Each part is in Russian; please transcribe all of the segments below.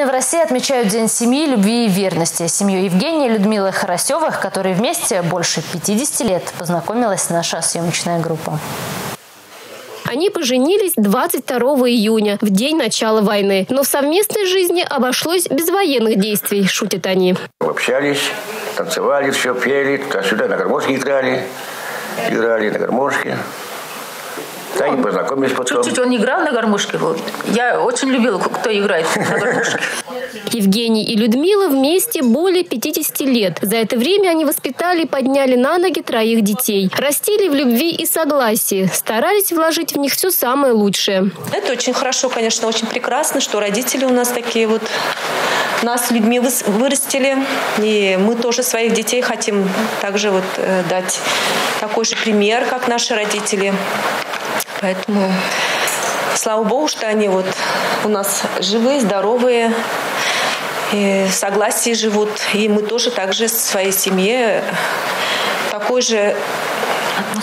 Сегодня в России отмечают День семьи, любви и верности. Семью Евгения и Людмилы Хоросевых, которые вместе больше 50 лет, познакомилась наша съемочная группа. Они поженились 22 июня, в день начала войны. Но в совместной жизни обошлось без военных действий, шутят они. Общались, танцевали, все пели, туда-сюда на гармошке играли, играли на гармошке. Да, и познакомились потом. Чуть-чуть он играл на гармошке. Вот. Я очень любила, кто играет на гармошке. Евгений и Людмила вместе более 50 лет. За это время они воспитали и подняли на ноги троих детей. Растили в любви и согласии. Старались вложить в них все самое лучшее. Это очень хорошо, конечно, очень прекрасно, что родители у нас такие вот нас с людьми вырастили. И мы тоже своих детей хотим также вот э, дать такой же пример, как наши родители. Поэтому слава богу, что они вот у нас живые, здоровые, и в согласии живут. И мы тоже также в своей семье такой же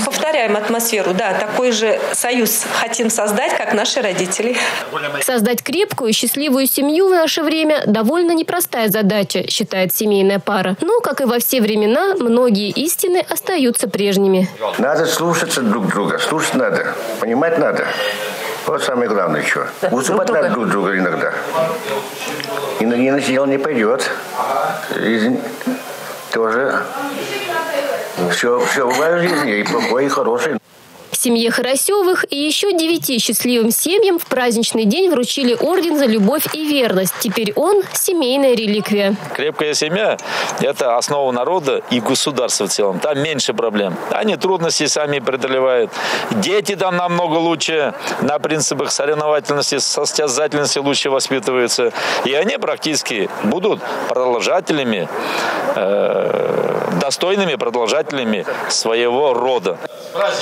повторяем атмосферу, да, такой же союз хотим создать, как наши родители. Создать крепкую счастливую семью в наше время довольно непростая задача, считает семейная пара. Но, как и во все времена, многие истины остаются прежними. Надо слушаться друг друга, слушать надо, понимать надо. Вот самое главное, что. Да, Уступать друг надо друг друга иногда. И на не пойдет. И тоже все, все бывает в жизни, и плохое, и хорошее. Семье Хоросевых и еще девяти счастливым семьям в праздничный день вручили орден за любовь и верность. Теперь он – семейная реликвия. Крепкая семья – это основа народа и государства в целом. Там меньше проблем. Они трудности сами преодолевают. Дети там намного лучше, на принципах соревновательности, состязательности лучше воспитываются. И они практически будут продолжателями, э, достойными продолжателями своего рода.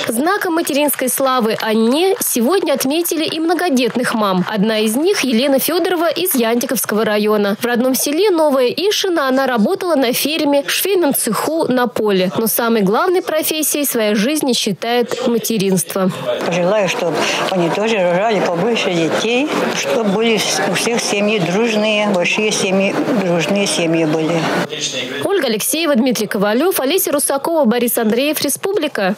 Знаком материнской славы Анне сегодня отметили и многодетных мам. Одна из них – Елена Федорова из Янтиковского района. В родном селе Новая Ишина она работала на ферме, в швейном цеху, на поле. Но самой главной профессией своей жизни считает материнство. Желаю, чтобы они тоже рожали побольше детей, чтобы были у всех семьи дружные, большие семьи, дружные семьи были. Ольга Алексеева, Дмитрий Ковалев, Олеся Русакова, Борис Андреев, Республика.